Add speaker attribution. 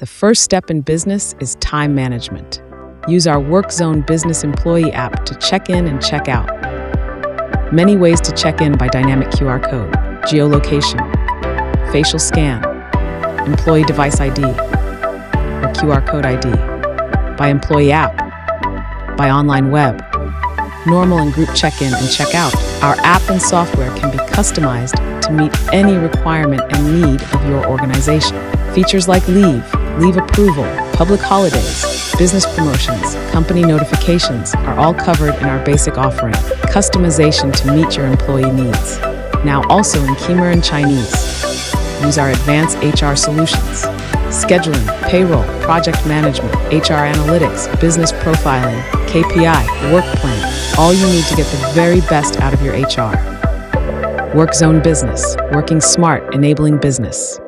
Speaker 1: The first step in business is time management. Use our WorkZone Business Employee app to check in and check out. Many ways to check in by dynamic QR code, geolocation, facial scan, employee device ID, or QR code ID, by employee app, by online web, normal and group check in and check out. Our app and software can be customized to meet any requirement and need of your organization. Features like leave, leave approval, public holidays, business promotions, company notifications are all covered in our basic offering. Customization to meet your employee needs. Now also in Khmer and Chinese. Use our advanced HR solutions. Scheduling, payroll, project management, HR analytics, business profiling, KPI, work plan. All you need to get the very best out of your HR. WorkZone Business, working smart, enabling business.